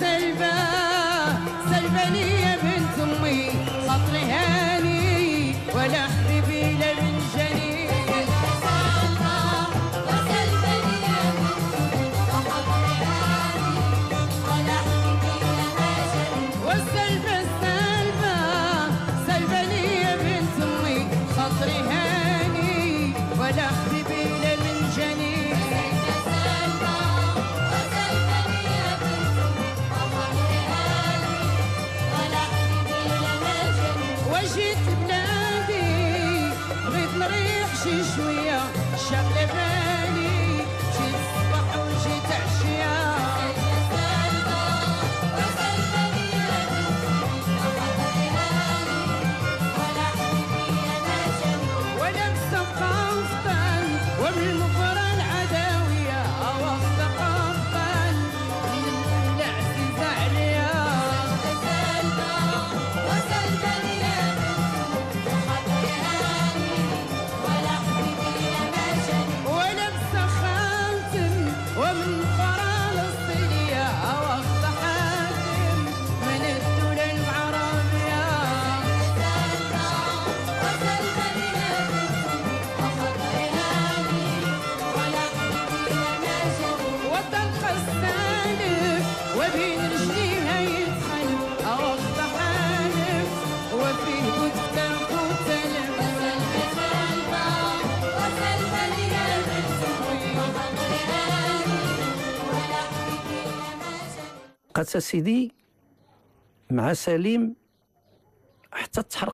سلبة سلبة لي يا بنت أمي خاطري هاني ولا حبيبي she's real, she'll live there. قالت سيدي مع سليم حتى تحرق